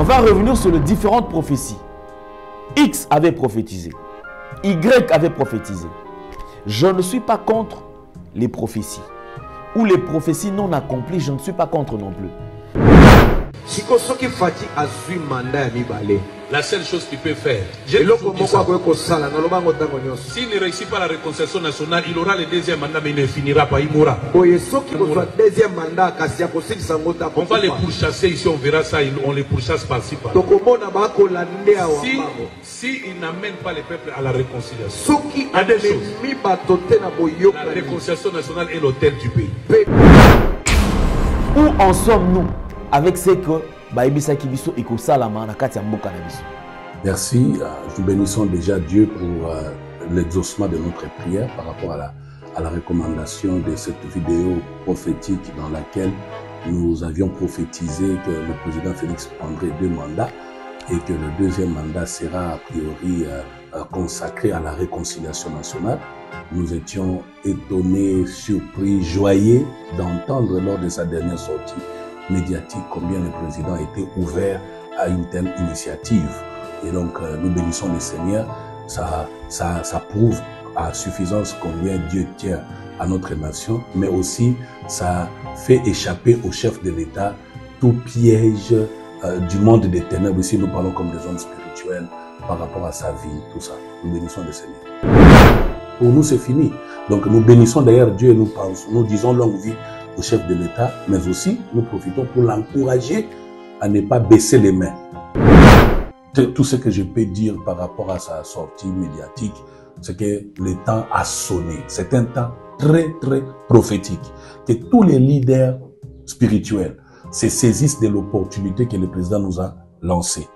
On va revenir sur les différentes prophéties. X avait prophétisé. Y avait prophétisé. Je ne suis pas contre les prophéties. Ou les prophéties non accomplies, je ne suis pas contre non plus. La seule chose qu'il peut faire, S'il ne réussit pas la réconciliation nationale, il aura le deuxième mandat, mais il ne finira pas, il mourra. On va les pourchasser ici, on verra ça, on les pourchasse par-ci, awa Si, si il n'amène pas le peuple à la réconciliation, des la réconciliation nationale est l'hôtel du pays. Où en sommes-nous avec ce que Merci. Euh, Nous bénissons déjà Dieu pour euh, l'exaucement de notre prière par rapport à la, recommandation de cette vidéo prophétique dans laquelle nous avions prophétisé que le président Félix prendrait deux mandats et que le deuxième mandat sera a priori euh, consacré à la réconciliation nationale. Nous étions étonnés, surpris, joyeux d'entendre lors de sa dernière sortie médiatique combien le président était ouvert à une telle initiative. Et donc, euh, nous bénissons le Seigneur. Ça, ça, ça prouve à suffisance combien Dieu tient à notre nation, mais aussi ça fait échapper au chef de l'État tout piège euh, du monde des ténèbres. Ici, nous parlons comme des hommes spirituels par rapport à sa vie, tout ça. Nous bénissons le Seigneur. Pour nous, c'est fini. Donc, nous bénissons d'ailleurs Dieu et nous pensons, nous disons longue vie au chef de l'État, mais aussi nous profitons pour l'encourager à ne pas baisser les mains. C'est Tout ce que je peux dire par rapport à sa sortie médiatique, c'est que le temps a sonné. C'est un temps très, très prophétique. Que tous les leaders spirituels se saisissent de l'opportunité que le président nous a lancée.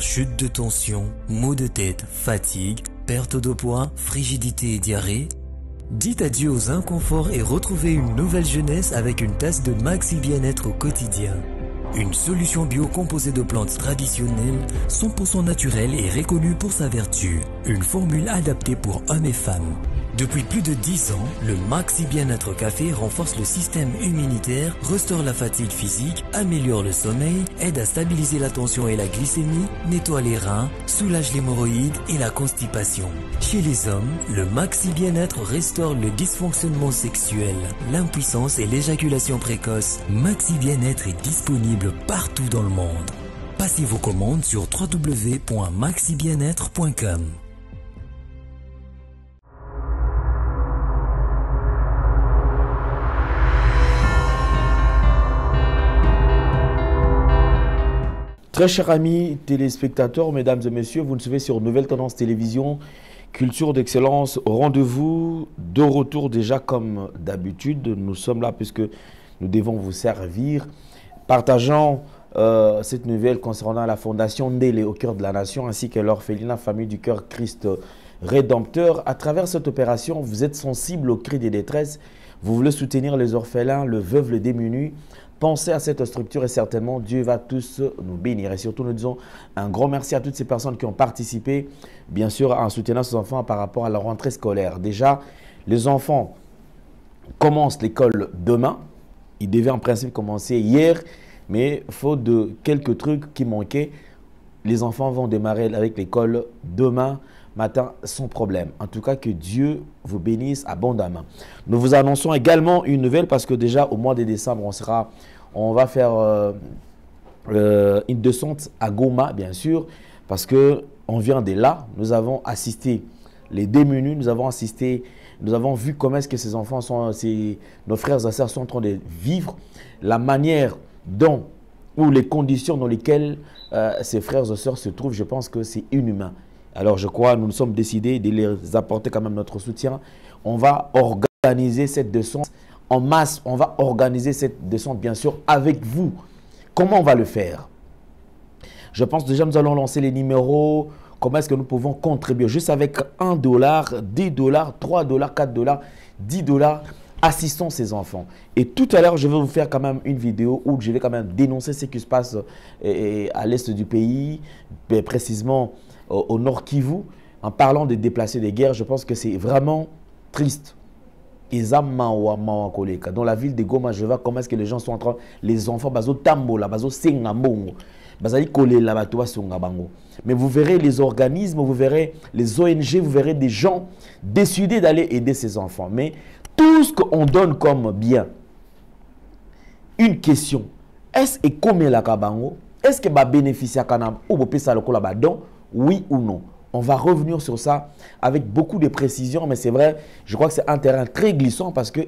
Chute de tension, maux de tête, fatigue, perte de poids, frigidité et diarrhée. Dites adieu aux inconforts et retrouvez une nouvelle jeunesse avec une tasse de Maxi Bien-être au quotidien. Une solution bio composée de plantes traditionnelles, 100% naturelle et reconnue pour sa vertu. Une formule adaptée pour hommes et femmes. Depuis plus de 10 ans, le Maxi Bien-être Café renforce le système immunitaire, restaure la fatigue physique, améliore le sommeil, aide à stabiliser la tension et la glycémie, nettoie les reins, soulage l'hémorroïde et la constipation. Chez les hommes, le Maxi Bien-être restaure le dysfonctionnement sexuel, l'impuissance et l'éjaculation précoce. Maxi Bien-être est disponible partout dans le monde. Passez vos commandes sur www.maxibienêtre.com. Très chers amis téléspectateurs, mesdames et messieurs, vous nous suivez sur Nouvelle Tendance Télévision, Culture d'Excellence. Rendez-vous de retour déjà comme d'habitude. Nous sommes là puisque nous devons vous servir. Partageant euh, cette nouvelle concernant la fondation Ndele au cœur de la nation ainsi que l'orphelinat famille du cœur Christ Rédempteur. À travers cette opération, vous êtes sensible aux cris des détresses. Vous voulez soutenir les orphelins, le veuve, le démuni. Pensez à cette structure et certainement Dieu va tous nous bénir. Et surtout, nous disons un grand merci à toutes ces personnes qui ont participé, bien sûr, en soutenant ces enfants par rapport à la rentrée scolaire. Déjà, les enfants commencent l'école demain. Ils devaient en principe commencer hier, mais faute de quelques trucs qui manquaient, les enfants vont démarrer avec l'école demain matin sans problème. En tout cas, que Dieu vous bénisse abondamment. Nous vous annonçons également une nouvelle parce que déjà au mois de décembre, on sera, on va faire euh, euh, une descente à Goma, bien sûr, parce que on vient de là. Nous avons assisté les démunis, nous avons assisté, nous avons vu comment est-ce que ces enfants sont, ces, nos frères et sœurs sont en train de vivre, la manière dont ou les conditions dans lesquelles euh, ces frères et sœurs se trouvent, je pense que c'est inhumain. Alors je crois, nous nous sommes décidés de les apporter quand même notre soutien. On va organiser cette descente en masse. On va organiser cette descente, bien sûr, avec vous. Comment on va le faire? Je pense déjà nous allons lancer les numéros. Comment est-ce que nous pouvons contribuer? Juste avec 1 dollar, 10 dollars, 3 dollars, 4 dollars, 10 dollars. Assistons ces enfants. Et tout à l'heure, je vais vous faire quand même une vidéo où je vais quand même dénoncer ce qui se passe euh, à l'est du pays, précisément au, nord Kivu. En parlant des déplacés des guerres, je pense que c'est vraiment triste eza mawa mawa koleka. Dans la ville de Goma je vois comment est-ce que les gens sont en train les enfants bazo tambola bazo senga mbongo. Bazali kolela bato basonga bango. Mais vous verrez les organismes vous verrez les ONG vous verrez des gens décidés d'aller aider ces enfants. Mais tout ce qu'on donne comme bien une question. Est-ce que ekomelaka bango est-ce que babénéficiaka na ou bopesa lokola badon oui ou non? On va revenir sur ça avec beaucoup de précision, mais c'est vrai, je crois que c'est un terrain très glissant parce que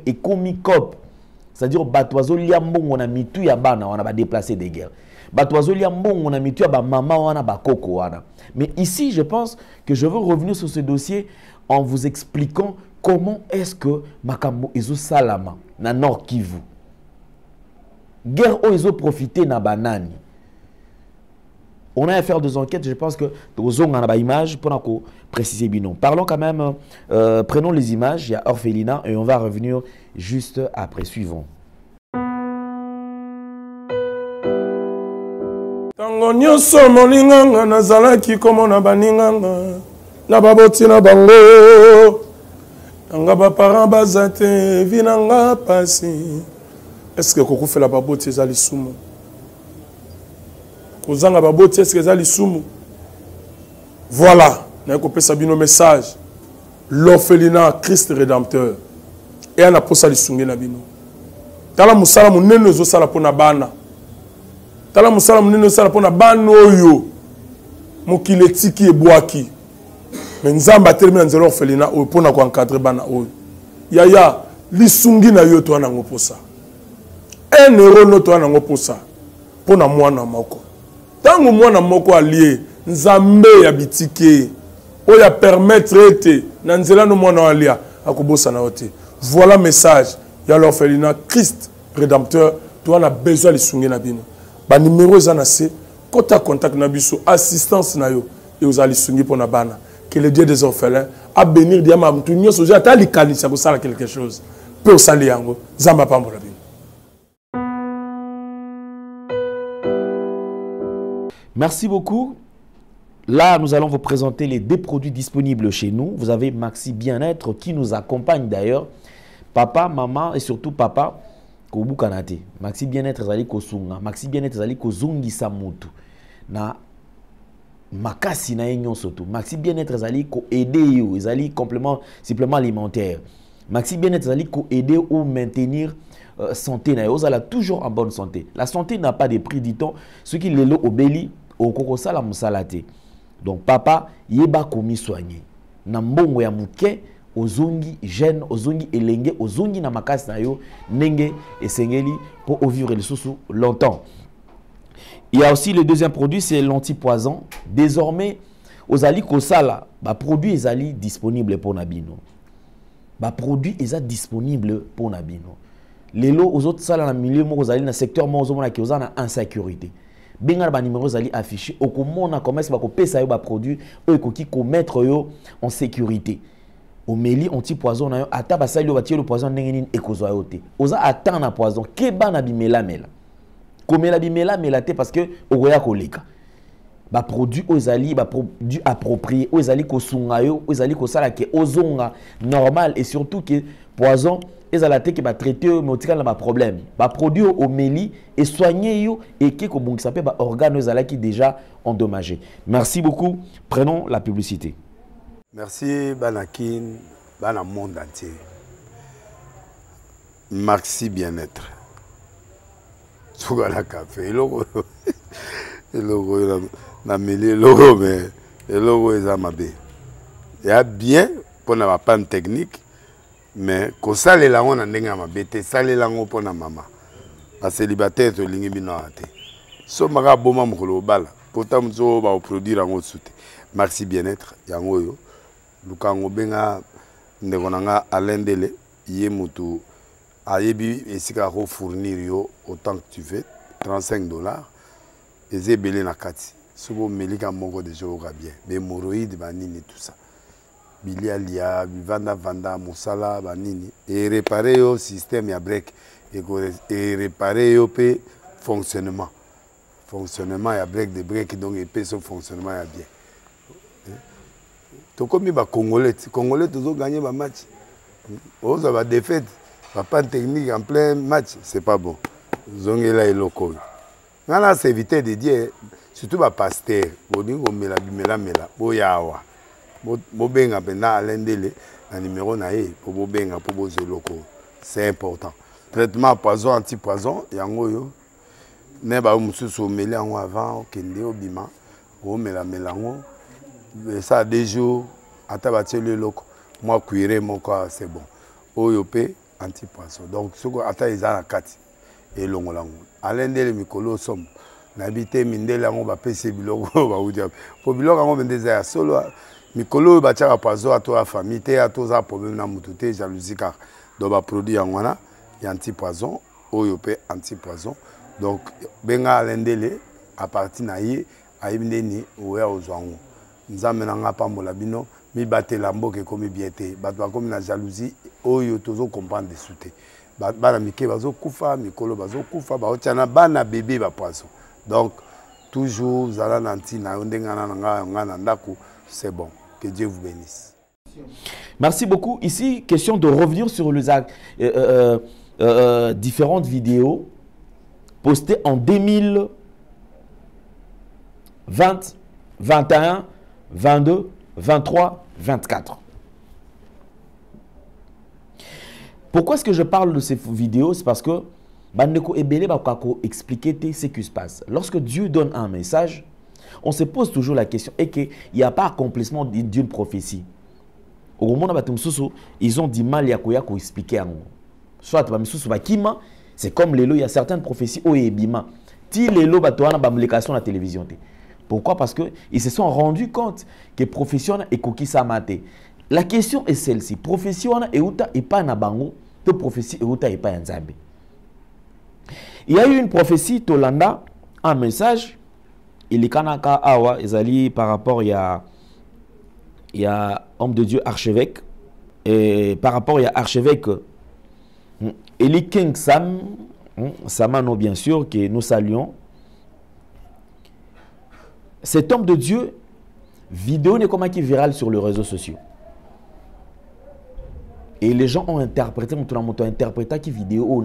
c'est-à-dire Batoizo Liambong, on a mis tout Yabana, on a déplacé des guerres. Batoizo Liambong, on a mis tout Maman, on a Bakoko. Mais ici, je pense que je veux revenir sur ce dossier en vous expliquant comment est-ce que Makambo Ezo Salama, na Nord Kivu, guerre Ezo profité na banani on a à faire des enquêtes, je pense que nous avons une image pour préciser bien. Parlons quand même, euh, prenons les images, il y a Orphelina et on va revenir juste après. Suivons. ntango nyonso molinganga nazalaki komona baninganga na baboti na bango nanga baparent baza te evi nanga pasi eske kokufela baboti eza lisumu kozanga baboti eske eza lisumu? Voilà naye kopesa bino message. L'orphelinat christ rédempteur. Eya na posa lisungi na bino. Tala mosala monene ezosala mpo na bana. Tala mosala monene ezosala mpo na bana oyo mokili etiki ebwaki. Me nzambe atelemi na nzela orphelinat oyo mpo na koencadre bana oyo. Yaya lisungi na yo toya nango posa un euro no toya nango posa mpo na mwana moko ntango mwana moko alie nzambe ya bitike oyo apermettre ete na nzela no mwana alia akobosana yo te. Voilà message ya l'orphelinat christ rédempteur. Toza na besoin lisungi na bino. Banimero eza na se. Kota contact na biso assistance na yo eozala lisungi mpo na bana. Que le dieu des orphelins abénir diama motu nyonso ozwi ata likanisi ya kosala quelque chose. Mpe osali yango. Nzambe apambola bino Merci beaucoup. Là, nous allons vous présenter les deux produits disponibles chez nous. Vous avez Maxi Bien-être qui nous accompagne d'ailleurs. Papa, maman et surtout papa, Kobu Kanate. Maxi Bien-être Zali Kosunga. Maxi Bien-être Zali Kozungi Samutu. Na makasi na yenyo soto. Maxi Bien-être Zali ko aider yo. Zali complément, supplément alimentaire. Maxi Bien-être Zali ko aider ou maintenir euh, santé na yo. Zala toujours en bonne santé. La santé n'a pas de prix, dit-on. Ce qui au belly okokosala mosala te. Donc papa yeba komi soigné na mbongo ya moke ozongi jeune elenge ozongi na makasi na yo ndenge esengeli mpo ovivre lisusu longtemps. Il y a aussi le deuxième produit c'est l'antipoison. Désormais ozali kosala baproduit ezali disponible mpona bino. Baproduit eza disponible mpona bino. Lelo ozosala na milieu moko ozali na secteur moko ozomonaki oza na insécurité benga na banimero ezali affiché okomona commerce bakopesa yo baproduit oyo ekoki komettre yo en sécurité. Omeli antipoison na yo ata basali yo batie yo poison ndenge nini yo te oza na poison. Keba na komela te parce que okoya koleka. Baproduit oyo ezali baproduit approprié. Oyo ezali kosunga yo. Oyo ezali ke ozonga. Normal et surtout ke poison ezala te ke batraite baproblème. Baproduit oyo omeli esoigne yo déjà endommagé. Merci beaucoup. Prenons la publicité. Merci banakin bana monde entier. Maxi bien-être. Sukala kafe eloko eloko oyo nameli bien technique me kosalela yango na ndenge ya mabe te esalela yango mpona mama. Basélibataire tolingi bino awa te. Sombaka aboma mokolo obala pota mosu oyo bakoproduire yango su te. Maxi bien-être yango oyo. Luka yango obenga ndeko na nga alain dele ye motu ayebi esika akofournir yo autant que tu veux 35 dollars. Eza ebele na kati. Soki omelika moko deja oyoka bien. Bémoroïde banini tout ça bilialia bivandavanda mosala banini erepare yo système ya break. Erepare yo mpe fonctionnement. Fonctionnement ya break de break donc epesa fonctionnement ya bien. Tokomi bacongolais congolais. Tozoganye bamatch ozwa badéfaite bapane technique en plein match c'est pas bon. Zongela eloko. Oyo nga na serviteur de dieu surtout bapaster bolingi komela bimelamela boya awa bobenga mpenza alendele na numéro na ye mpo bobenga mpo bozwa eloko. C'est important. Traitement poison anti poison yango oyo me bao mosusu omeli yango avant okende obima omelamela yango. Esa deux jours ata batieli eloko. Mwa cuire moko c'est bon. Oyo mpe anti poison donc soki ata eza na kati elongola yango. Alendele mikolo osombo nayebi te mindele yango bapesi biloko oyo bauti po biloko yango mpe nde eza ya solo mikolo oyo batiaka poison ato ya famille te atoza problème na motu te jalousie kaka donc baproduit yango wana ya anti poison oyo mpe anti poison donc benga alendele apartir na ye ayebi ndeni oya ozwa yango nzambe na nga apambola bino mibatela mboka ekomi bien te. Bato bakomi na jalousie oyo tozokomprendre desu te. Bana mike bazokufa mikolo bazokufa baotia na bana bebe bapoison donc toujours zala na ntina yo ndenge ana na ngai ngai na ndako c'est bon dieu vous bénisse. Merci beaucoup. Ici question de revenir sur les euh, euh, euh, différentes vidéos postées en 2020 21 22 23 24 Pourquoi est-ce que je parle de ces vidéos? C'est parce que Bandeko Ebele va expliquer ce qui se passe. Lorsque Dieu donne un message, on se pose toujours la question et qu'il n'y a pas accomplissement d'une prophétie. Au moment où ils ont du mal à expliquer. Soit Bakima, c'est comme l'élo, il y a certaines prophéties au Ebima. Ti l'élo batoana bamulekation la télévision. Pourquoi? Parce qu'ils se sont rendus compte que profession est coquille samate. La question est celle-ci. Profession est uta et pas na bango de prophétie euta et pas nzambe. Il y a eu une prophétie Tolanda, un message, il est kanaka awa, ezali par rapport il y a il y a homme de Dieu archevêque. Et par rapport il y a archevêque Eli King Sam Samano bien sûr que nous saluons. Cet homme de Dieu vidéo n'est comment qui virale sur les réseaux sociaux. Et les gens ont interprété, ont interprété qui vidéo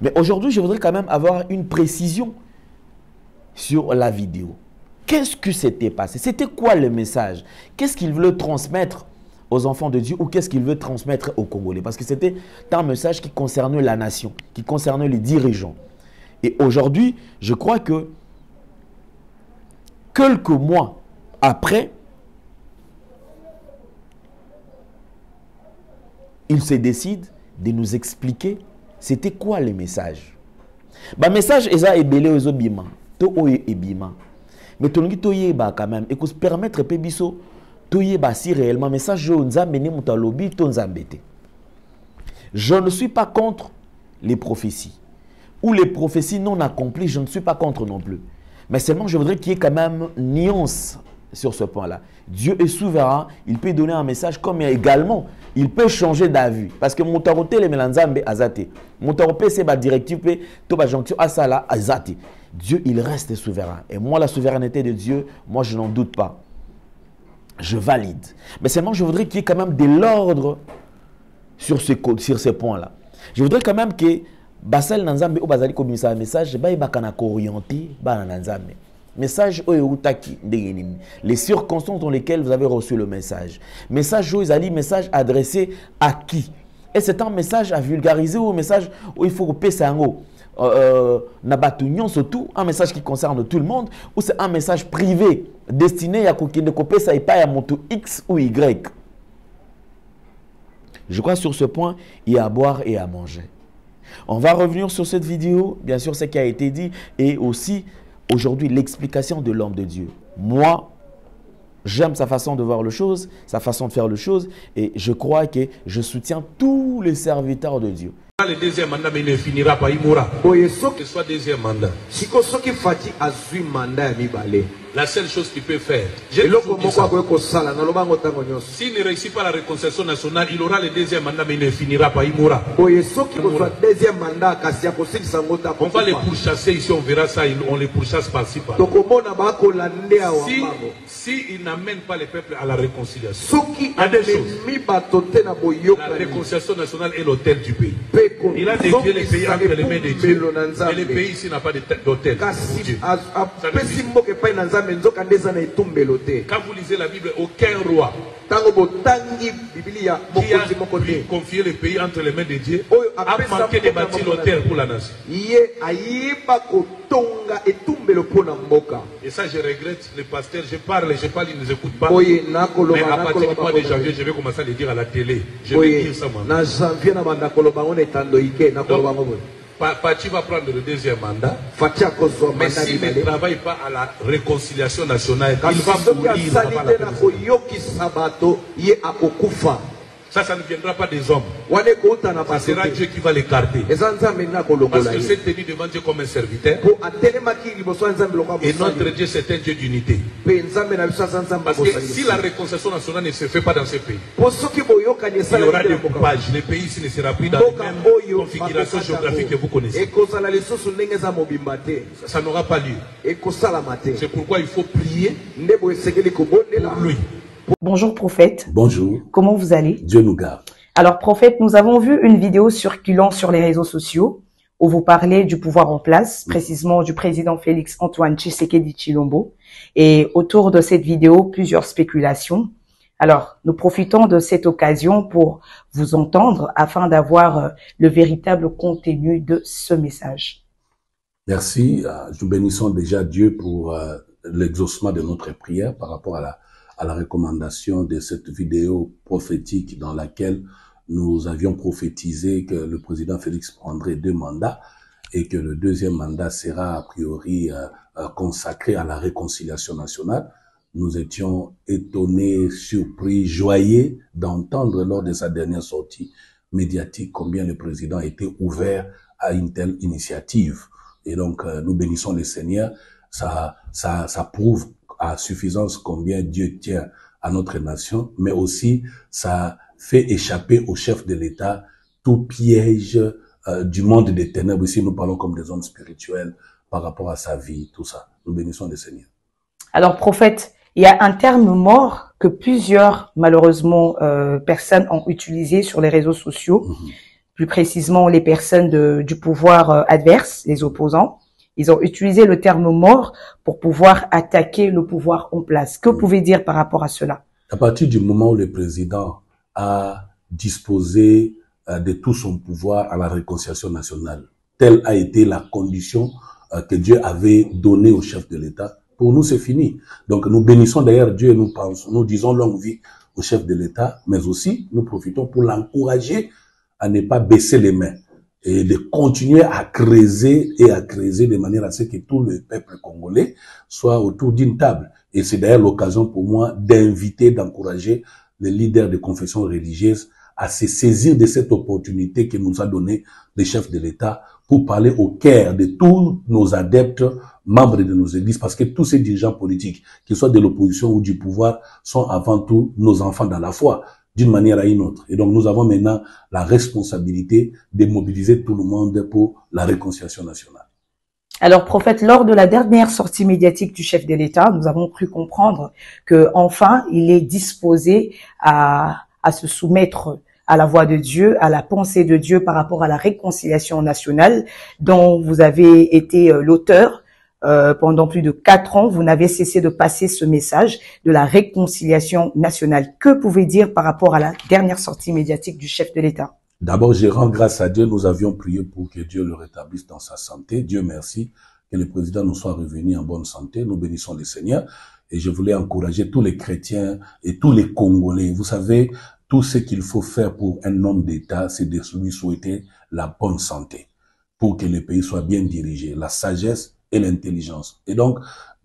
Mais aujourd'hui, je voudrais quand même avoir une précision sur la vidéo. Qu'est-ce que c'était passé? C'était quoi le message? Qu'est-ce qu'il veut transmettre aux enfants de Dieu ou qu'est-ce qu'il veut transmettre aux Congolais? Parce que c'était un message qui concernait la nation, qui concernait les dirigeants. Et aujourd'hui, je crois que quelques mois après, il se décide de nous expliquer c'était quoi le message. Le message est ebele aux to ebima. Mais to ngi to yeba quand même et que se permettre pe biso to yeba si réellement message jo nzambe ni mutalobi to nzambete. Je ne suis pas contre les prophéties ou les prophéties non accomplies, je ne suis pas contre non plus. Mais seulement je voudrais qu'il y ait quand même nuance sur ce point-là. Dieu est souverain, il peut donner un message comme également, il peut changer d'avis. Parce que moutarote le melanzambe azate. Moutarope c'est ma directive, to ba jonction asala azate. Dieu, il reste souverain. Et moi, la souveraineté de Dieu, moi, je n'en doute pas. Je valide. Mais seulement, je voudrais qu'il y ait quand même de l'ordre sur ce, sur ces points-là. Je voudrais quand même que basal nanzambe ou bazali comme un message, ba ibakana ko orienter ba nanzambe message les circonstances dans lesquelles vous avez reçu le message message oyo message adressé à qui? Et c'est un message à vulgariser ou un message où il faut repasser yango euh, na surtout un message qui concerne tout le monde ou c'est un message privé destiné à kokende kopesa epai ya moto x ou y? Je crois sur ce point il y a à boire et à manger on va revenir sur cette vidéo bien sûr ce qui a été dit et aussi aujourd'hui l'explication de l'homme de Dieu. Moi, j'aime sa façon de voir les choses, sa façon de faire les choses, et je crois que je soutiens tous les serviteurs de Dieu. Le deuxième mandat, mais il ne finira pas, il mourra. boye Que ce soit deuxième mandat. La seule chose qu'il peut faire, S'il ne réussit pas la réconciliation nationale, il aura le deuxième mandat, mais il ne finira pas, il mourra. On va les pourchasser ici, on verra ça, on les pourchasse par-ci, awa Si, si il n'amène pas le peuple à la réconciliation, Il a des na la réconciliation nationale est l'hôtel du pays. Il a dédié les pays entre les mains de Dieu. Mais le pays ici n'a pas d'hôtel. Quand vous lisez la Bible, aucun roi qui a pu confier le pays entre les mains de Dieu a manqué de bâtir Dieu. pour la nation. Et ça, je regrette, les pasteurs, je parle, je parle, ils ne nous écoutent pas. Mais à partir du mois de janvier, je vais commencer à le dire à la télé. Je vais dire ça moi. Pachi va prendre le deuxième mandat. Mais s'il ne travaille pas à la réconciliation nationale, il va mourir. la Ça, ça ne viendra pas des hommes. Ce sera Dieu qui va l'écarter. Parce que c'est tenu devant Dieu comme un serviteur. Et notre Dieu, c'est un Dieu d'unité. Parce que si la réconciliation nationale ne se fait pas dans ce pays, il y aura des coupages. Le pays ici ne sera plus dans la même configuration géographique que vous connaissez. te Ça n'aura pas lieu. C'est pourquoi il faut prier pour lui. Bonjour prophète, Bonjour, comment vous allez? Dieu nous garde. Alors prophète, nous avons vu une vidéo circulant sur les réseaux sociaux où vous parlez du pouvoir en place, précisément du président Félix Antoine Tshisekedi Chilombo. Et autour de cette vidéo, plusieurs spéculations. Alors, nous profitons de cette occasion pour vous entendre afin d'avoir euh, le véritable contenu de ce message. Merci. Euh, Nous bénissons déjà Dieu pour euh, l'exaucement de notre prière par rapport à la, à la recommandation de cette vidéo prophétique dans laquelle nous avions prophétisé que le président Félix prendrait deux mandats et que le deuxième mandat sera a priori euh, euh, consacré à la réconciliation nationale. Nous étions étonnés, surpris, joyeux d'entendre lors de sa dernière sortie médiatique combien le président était ouvert à une telle initiative. Et donc, euh, nous bénissons le Seigneur. Ça, ça, ça prouve à suffisance combien Dieu tient à notre nation, mais aussi ça fait échapper au chef de l'État tout piège euh, du monde des ténèbres. Ici, nous parlons comme des hommes spirituels par rapport à sa vie, tout ça. Nous bénissons le Seigneur. Alors prophète, il y a un terme mort que plusieurs, malheureusement, euh, personnes ont utilisé sur les réseaux sociaux. Mhm. plus précisément les personnes de- du pouvoir euh, adverse, les opposants. Ils ont utilisé le terme mort pour pouvoir attaquer le pouvoir en place. Que vous pouvez dire par rapport à cela? À partir du moment où le président a disposé euh, de tout son pouvoir à la réconciliation nationale, telle a été la condition euh, que Dieu avait donnée au chef de l'État, pour nous c'est fini. Donc nous bénissons d'ailleurs Dieu et nous pensons, nous disons longue vie au chef de l'État, mais aussi nous profitons pour l'encourager à ne pas baisser les mains et de continuer à creuser et à creuser de manière à ce que tout le peuple congolais soit autour d'une table. Et c'est d'ailleurs l'occasion pour moi d'inviter, d'encourager les leaders de confessions religieuses à se saisir de cette opportunité que nous a donnée le chef de l'État pour parler au cœur de tous nos adeptes, membres de nos églises, parce que tous ces dirigeants politiques, qu'ils soient de l'opposition ou du pouvoir, sont avant tout nos enfants dans la foi, d'une manière à une autre. Et donc nous avons maintenant la responsabilité de mobiliser tout le monde pour la réconciliation nationale. Alors, prophète, lors de la dernière sortie médiatique du chef de l'État, nous avons cru comprendre que enfin, il est disposé à, à se soumettre à la voix de Dieu, à la pensée de Dieu par rapport à la réconciliation nationale dont vous avez été euh, l'auteur. Euh, pendant plus de quatre ans, vous n'avez cessé de passer ce message de la réconciliation nationale. Que pouvez dire par rapport à la dernière sortie médiatique du chef de l'État? D'abord, je rends grâce à Dieu. Nous avions prié pour que Dieu le rétablisse dans sa santé. Dieu merci que le président nous soit revenu en bonne santé. Nous bénissons le Seigneur. Et je voulais encourager tous les chrétiens et tous les Congolais. Vous savez, tout ce qu'il faut faire pour un homme d'État, c'est de lui souhaiter la bonne santé pour que le pays soit bien dirigé, la sagesse et l'intelligence. Et donc,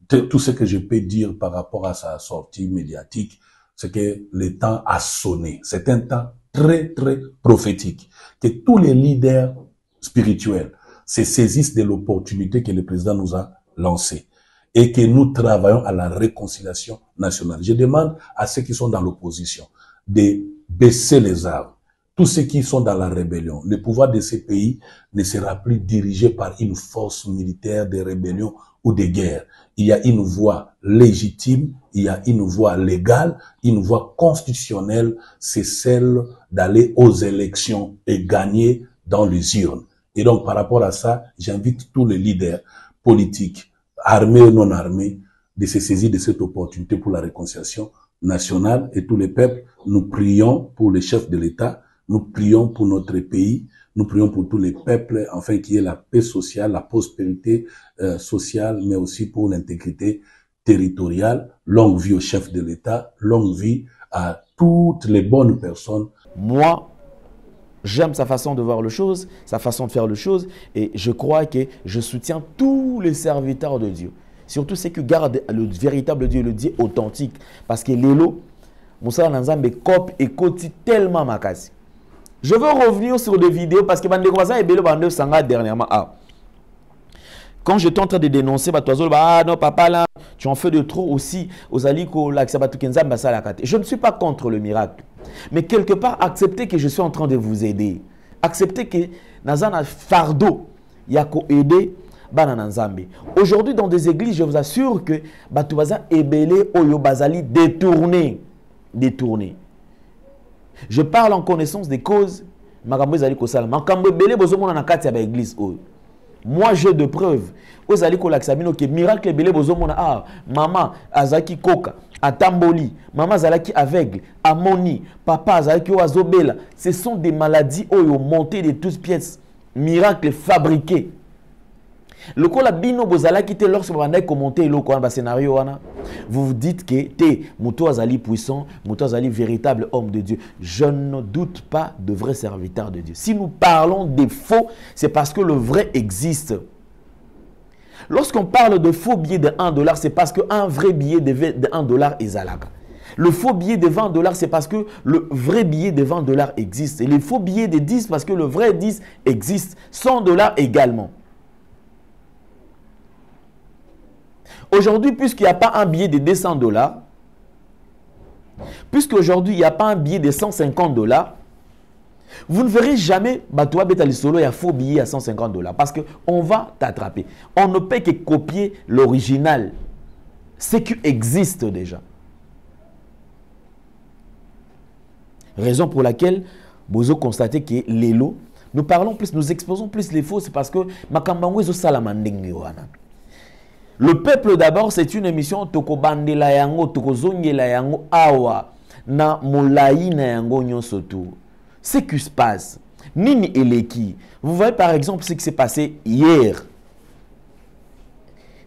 tout ce que je peux dire par rapport à sa sortie médiatique, c'est que le temps a sonné. C'est un temps très, très prophétique. Que tous les leaders spirituels se saisissent de l'opportunité que le président nous a lancée et que nous travaillons à la réconciliation nationale. Je demande à ceux qui sont dans l'opposition de baisser les armes. Tous ceux qui sont dans la rébellion, le pouvoir de ces pays ne sera plus dirigé par une force militaire de rébellion ou de guerre. Il y a une voie légitime, il y a une voie légale, une voie constitutionnelle, c'est celle d'aller aux élections et gagner dans les urnes. Et donc, par rapport à ça, j'invite tous les leaders politiques, armés ou non armés, de se saisir de cette opportunité pour la réconciliation nationale et tous les peuples. Nous prions pour les chefs de l'État, nous prions pour notre pays, nous prions pour tous les peuples, afin qu'il y ait la paix sociale, la prospérité euh, sociale, mais aussi pour l'intégrité territoriale. Longue vie au chef de l'État, longue vie à toutes les bonnes personnes. Moi, j'aime sa façon de voir les choses, sa façon de faire les choses, et je crois que je soutiens tous les serviteurs de Dieu. Surtout ceux qui gardent le véritable Dieu, le Dieu authentique. Parce que l'élo, Moussa Nanzambe cop et tellement makasi. Je veux revenir sur des vidéos parce que Bande Kwasa et Belo Bande dernièrement. Ah. Quand j'étais en train de dénoncer, bah, bah, ah non, papa, là, tu en fais de trop aussi aux aliko, là, Je ne suis pas contre le miracle. Mais quelque part, acceptez que je suis en train de vous aider. Acceptez que Nazana fardeau, il y a aider Aujourd'hui, dans des églises, je vous assure que Batoubaza Ebele Oyo Bazali détourné. Détourné. Je parle en connaissance des causes. Makambo ezali kosala. Oyo. Moi j'ai de preuves. Miracle ebele bozomona ah mama azaki koka atamboli, mama azalaki aveugle, amoni, papa azalaki o azobela. Ce sont des maladies oyo montées de toutes pièces. Miracle fabriqué. Lokola bino bozalaki te lorsque babandaki komonte eloko wana bascénario wana vous vous dites que te moto azali puissant moto azali véritable homme de dieu je ne doute pas de vrai serviteur de dieu si nous parlons des faux c'est parce que le vrai existe lorsqu'on parle de faux billets de 1 dollar c'est parce qu'un vrai billet de 1 dollar ezalaka le faux billet de 20 dollars, c'est parce que le vrai billet de 20 dollars existe. Et les faux billets de 10, parce que le vrai 10 existe. 100 dollars également. Aujourd'hui, puisqu'il n'y a pas un billet de 200 dollars, puisqu'aujourd'hui, il n'y a pas un billet de 150 dollars, vous ne verrez jamais Batoua Solo, il y a faux billet à 150 dollars parce qu'on va t'attraper. On ne peut que copier l'original, ce qui existe déjà. Raison pour laquelle vous constatez que les lots, nous parlons plus, nous exposons plus les faux, c'est parce que Makambango est le peuple d'abord, c'est une émission tokobandela yango, tokozongela yango awa na molai na yango nyonso tout. Ce qui se passe, nini eleki? Vous voyez par exemple ce qui s'est passé hier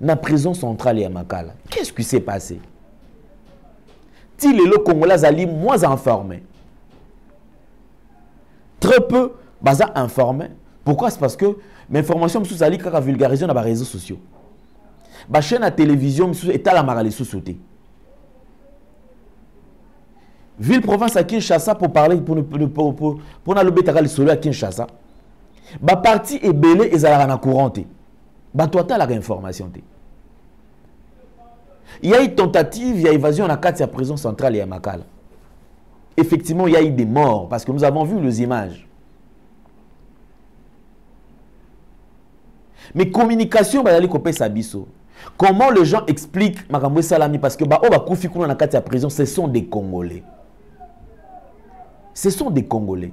na prison centrale ya Makala. Qu'est-ce qui s'est passé? Ti le Congolais ali moins informé. Très peu baza informé. Pourquoi? C'est parce que l'information sous ali kaka vulgarisation dans les réseaux sociaux chaîne à télévision mosusu etalamaka lisusu te ville province à kinshasa pour parler mpona lobetaka lisolo ya kinshasa baparti ebele ezalaka na courant te bato atalaka information te il y a eu tentative, il y a évasion la kati ya prison centrale ya Makala. Effectivement, il y a eu des morts parce que nous avons vu les images. Mais communication, bazali kopesa biso. Comment les gens expliquent Makambo Salami Parce que bah, oh, bah, Koufi na prison, ce sont des Congolais. Ce sont des Congolais.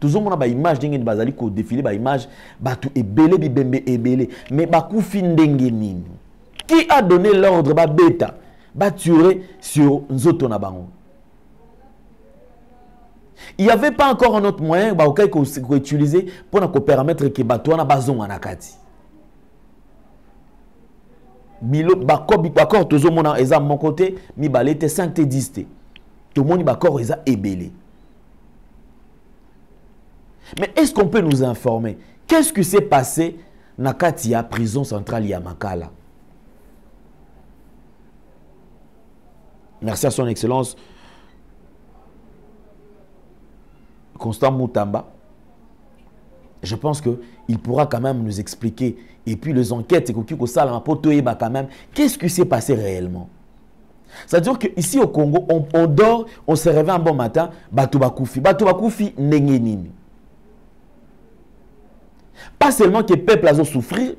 Toujours on a une image d'engin bazali ko défilé ba image ba tout ebele bibembe ebele mais ba. Qui a donné l'ordre ba beta ba tuer sur nzoto na. Il n'y avait pas encore un autre moyen ba okai ko utiliser pour permettre que ba to na bazonga na kati. bilo bakobi bakor tozomona eza moko te mibale te 5 te. 10 te tomoni bakor eza ebele mais est-ce qu'on peut nous informer? Qu'est-ce qui s'est passé na kati prison centrale ya makala? Merci à son excellence Constant Moutamba, je pense qu'il pourra quand même nous expliquer. Et puis les enquêtes, bah, quand même, qu'est-ce qui s'est passé réellement? C'est-à-dire qu'ici au Congo, on, dort, on se réveille un bon matin, Batou Bakoufi. Batou Bakoufi, Nengenini. Pas seulement que le peuple a souffert,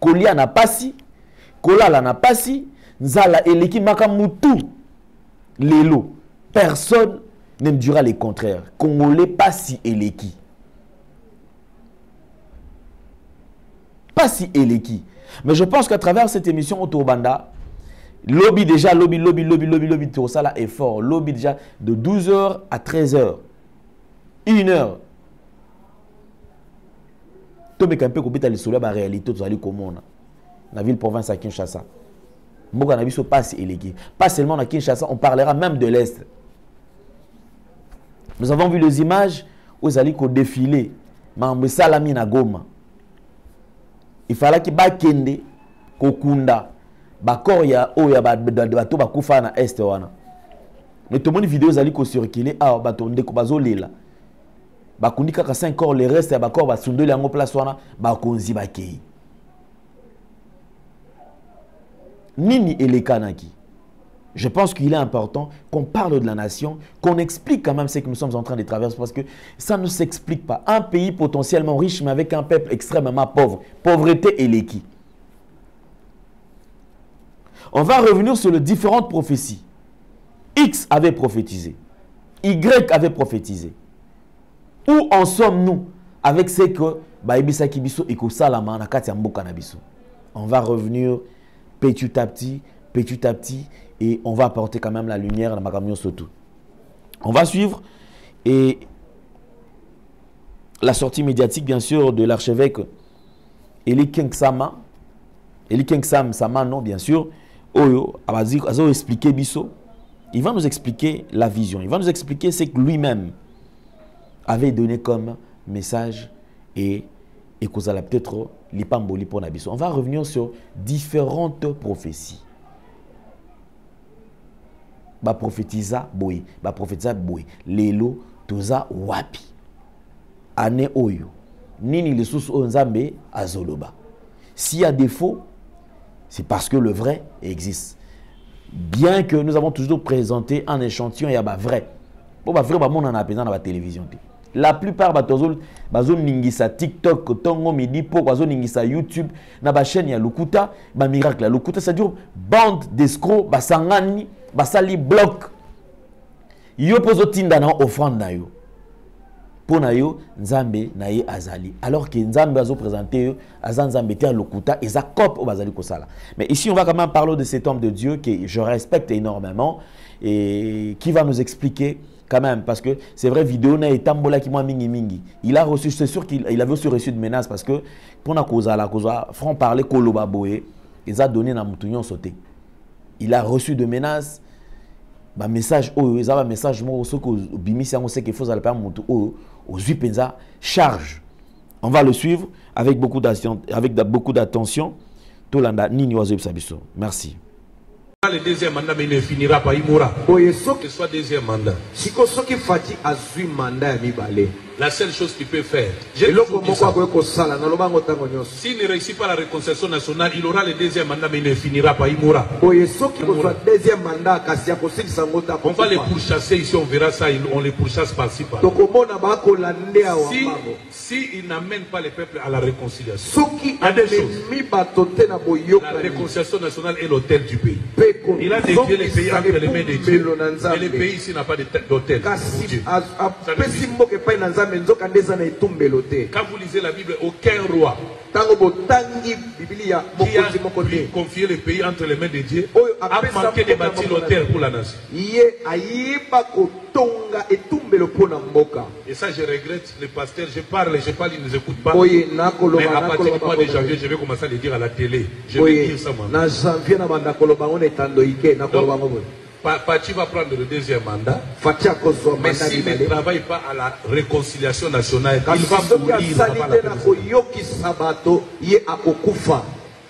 Kolia n'a pas si, Kolala n'a pas si, Nzala Eleki Makamutu, Lelo. Personne ne me dira le contraire. Congolais pas si Eleki. Pas si éleki. Mais je pense qu'à travers cette émission Autobanda, lobby déjà, lobby, lobby, lobby, lobby, lobby, là est fort. Lobby déjà de 12h à 13h. Une heure. Tout le monde peut aller sur la réalité, tout aller comment la ville province à Kinshasa. Mboka na pas si éleki. Pas seulement à Kinshasa, on parlera même de l'Est. Nous avons vu les images où ils allaient défiler. Mambe Salami na Goma ifalaki bakende kokunda. Bakor ya oyo ya bato bakufa na este wana. Me tomoni video ezali kocircule awa bato ndeko bazolela bakundi kaka 5 corps le reste ya bakor basundoli yango place wana. Bakonzi bakei nini elekanaki je pense qu'il est important qu'on parle de la nation, qu'on explique quand même ce que nous sommes en train de traverser, parce que ça ne s'explique pas. Un pays potentiellement riche, mais avec un peuple extrêmement pauvre. Pauvreté et l'équité. On va revenir sur les différentes prophéties. X avait prophétisé. Y avait prophétisé. Où en sommes-nous avec ce que on va revenir petit à petit, petit à petit, et on va apporter quand même la lumière dans ma camion surtout. On va suivre. Et la sortie médiatique bien sûr de l'archevêque Eli Kengsama Eli Sama non bien sûr. Oyo expliquer biso il va nous expliquer la vision. Il va nous expliquer ce que lui-même avait donné comme message et et peut-être l'ipamboli pour. On va revenir sur différentes prophéties baprophétisa boye. Baprophétisa boye. Lelo toza wapi? Ane oyo. Nini lisusu oyo nzambe azoloba? S'il y a défaut c'est parce que le vrai existe. Bien que nous avons toujours présenté un échantillon ya bavrai po bavrai bamonana mpenza na batelevizio te la plupart bato bazoningisa tiktok ntongo midi mpo bazoningisa youtube na bachaîne ya lokuta bamiracle ya lokuta c'est-à-dire bande d'escro basangani basali bloc. Yo mpo ozotinda na offrande na yo. Mpo na yo nzambe na azali. Alors que nzambe azoprésente yo aza nzambe te ya lokuta eza cope bazali kosala. Mais ici on va quand même parler de cet homme de dieu que je respecte énormément et qui va nous expliquer quand même parce que c'est vrai vidéo na etambolaki mwa mingi mingi. Il a reçu c'est sûr qu'il avait aussi reçu de menaces parce que mpona kozala kozwa franc parler koloba boye eza donné na motu nyonso te il a reçu de menaces. Bamessage oyo eza bamessage moko soki obimisi yango seke faut ozala mpe motu oyo ozwi mpenza charge. On va le suivre avec beaucoup d'attention tolanda nini oazoyebisa biso? Merci. Le deuxième mandat mais il ne finira pas il mourra boye soki soit deuxième mandat. Siko soki fati azwi mandat ya mibale la seule chose qu'il peut faire. s'il ne réussit pas la réconciliation nationale il aura le deuxième mandat mais il ne finira pas il mourra. On va les pourchasser ici on verra ça on les pourchasse par-ci par si, si il n'amène pas le peuple à la réconciliation. La réconciliation nationale est l'hôtel du pays. Il a dévié les pays entre les mains de Dieu. et le pays ici n'a pas d'hôtel nzambe nzokande eza na etumbelo te. Quand vous lisez la Bible aucun roi ntango botangi bibilia qui a mokonzi moko lui te confié le pays entre les mains de Dieu Oyo a apesa manqué de bâtir pour la nation. Ye ayeba kotonga etumbelo mpo na mboka. Et ça je regrette le pasteur je parle je parle il ne nous écoute pas. Mais à partir du mois de janvier je vais commencer à le dire à la télé. Je vais dire ça moi. na janvier na banda koloba ngo na etando ike nakoloba ngo boye Pa- Pachi va prendre le deuxième mandat. Mais s'il ne travaille pas à la réconciliation nationale il va mourir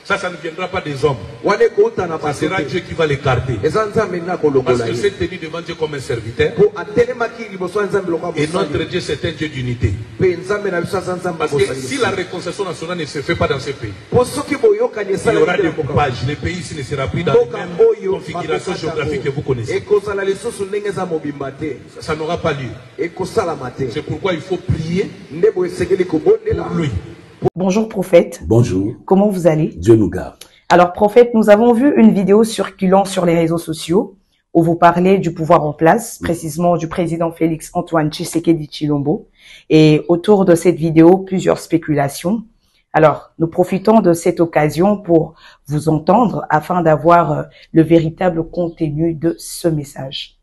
Ça, ça ne viendra pas des hommes. Ça sera Dieu qui va l'écarter. Parce que c'est tenu devant Dieu comme un serviteur. Et notre Dieu, c'est un Dieu d'unité. Parce que si la réconciliation nationale ne se fait pas dans ce pays, il y aura des coupages. Le pays ici ne sera plus dans la même configuration géographique que vous connaissez. Ça, n'aura pas lieu. C'est pourquoi il faut prier pour lui. Bonjour prophète. Bonjour. Comment vous allez? Dieu nous garde. Alors prophète, nous avons vu une vidéo circulant sur les réseaux sociaux où vous parlez du pouvoir en place, précisément du président Félix Antoine Tshisekedi Chilombo. Et autour de cette vidéo, plusieurs spéculations. Alors, nous profitons de cette occasion pour vous entendre afin d'avoir euh, le véritable contenu de ce message.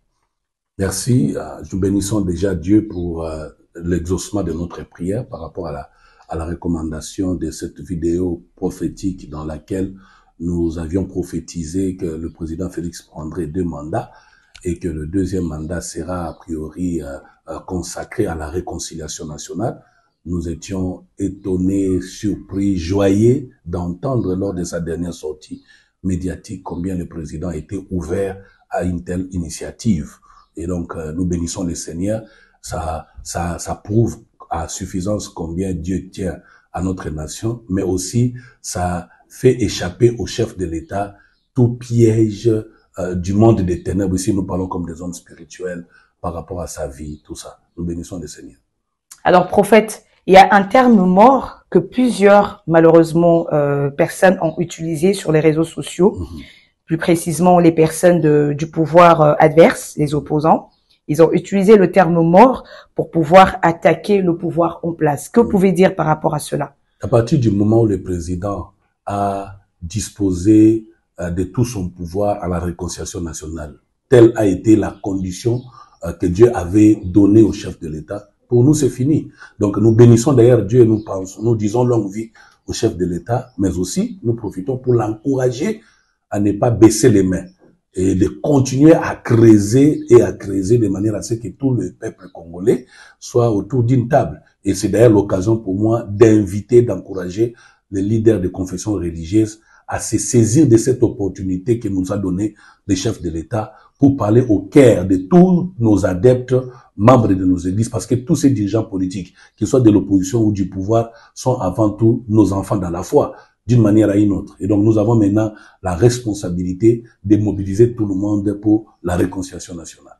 Merci. Euh, nous bénissons déjà Dieu pour euh, l'exaucement de notre prière par rapport à la à la recommandation de cette vidéo prophétique dans laquelle nous avions prophétisé que le président Félix prendrait deux mandats et que le deuxième mandat sera a priori euh, euh, consacré à la réconciliation nationale. Nous étions étonnés, surpris, joyeux d'entendre lors de sa dernière sortie médiatique combien le président était ouvert à une telle initiative. Et donc, euh, nous bénissons le Seigneur. Ça, ça, ça prouve à suffisance combien Dieu tient à notre nation, mais aussi ça fait échapper au chef de l'État tout piège euh, du monde des ténèbres. Ici, nous parlons comme des hommes spirituels par rapport à sa vie, tout ça. Nous bénissons le Seigneur. Alors, prophète, il y a un terme mort que plusieurs, malheureusement, euh, personnes ont utilisé sur les réseaux sociaux, mhm. plus précisément les personnes de, du pouvoir euh, adverse, les opposants. Ils ont utilisé le terme mort pour pouvoir attaquer le pouvoir en place. Que vous pouvez dire par rapport à cela? À partir du moment où le président a disposé euh, de tout son pouvoir à la réconciliation nationale, telle a été la condition euh, que Dieu avait donnée au chef de l'État, pour nous c'est fini. Donc nous bénissons d'ailleurs Dieu et nous pensons, nous disons longue vie au chef de l'État, mais aussi nous profitons pour l'encourager à ne pas baisser les mains et de continuer à creuser et à creuser de manière à ce que tout le peuple congolais soit autour d'une table. Et c'est d'ailleurs l'occasion pour moi d'inviter, d'encourager les leaders de confessions religieuses à se saisir de cette opportunité que nous a donné le chef de l'État pour parler au cœur de tous nos adeptes, membres de nos églises, parce que tous ces dirigeants politiques, qu'ils soient de l'opposition ou du pouvoir, sont avant tout nos enfants dans la foi d'une manière à une autre. Et donc nous avons maintenant la responsabilité de mobiliser tout le monde pour la réconciliation nationale.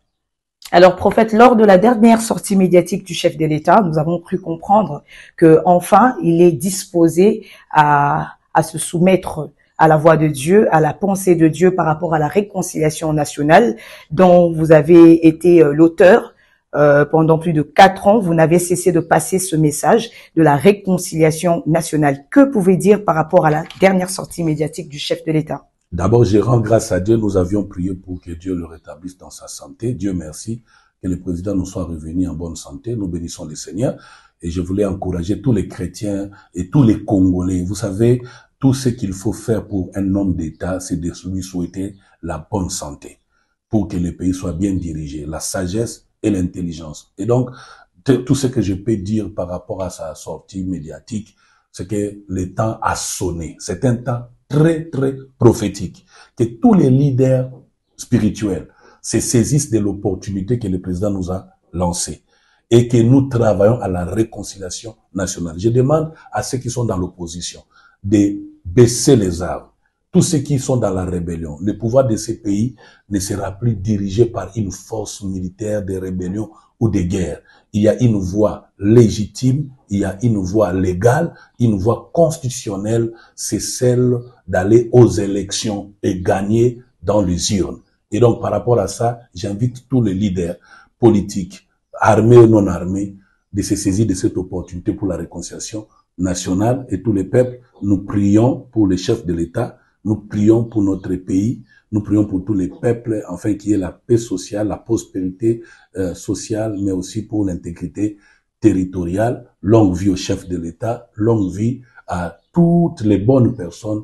Alors, prophète, lors de la dernière sortie médiatique du chef de l'État, nous avons cru comprendre que enfin, il est disposé à, à se soumettre à la voix de Dieu, à la pensée de Dieu par rapport à la réconciliation nationale dont vous avez été euh, l'auteur euh, pendant plus de quatre ans, vous n'avez cessé de passer ce message de la réconciliation nationale. Que pouvez-vous dire par rapport à la dernière sortie médiatique du chef de l'État? D'abord, je rends grâce à Dieu. Nous avions prié pour que Dieu le rétablisse dans sa santé. Dieu merci que le président nous soit revenu en bonne santé. Nous bénissons le Seigneur. Et je voulais encourager tous les chrétiens et tous les Congolais. Vous savez, tout ce qu'il faut faire pour un homme d'État, c'est de lui souhaiter la bonne santé pour que le pays soit bien dirigé. La sagesse et l'intelligence. Et donc, tout ce que je peux dire par rapport à sa sortie médiatique, c'est que le temps a sonné. C'est un temps très, très prophétique. Que tous les leaders spirituels se saisissent de l'opportunité que le président nous a lancée et que nous travaillons à la réconciliation nationale. Je demande à ceux qui sont dans l'opposition de baisser les armes. Tous ceux qui sont dans la rébellion, le pouvoir de ces pays ne sera plus dirigé par une force militaire de rébellion ou de guerre. Il y a une voie légitime, il y a une voie légale, une voie constitutionnelle, c'est celle d'aller aux élections et gagner dans les urnes. Et donc par rapport à ça, j'invite tous les leaders politiques, armés ou non armés, de se saisir de cette opportunité pour la réconciliation nationale et tous les peuples. Nous prions pour les chefs de l'État, nous prions pour notre pays, nous prions pour tous les peuples, enfin qu'il y ait la paix sociale, la prospérité euh, sociale, mais aussi pour l'intégrité territoriale. Longue vie au chef de l'État, longue vie à toutes les bonnes personnes.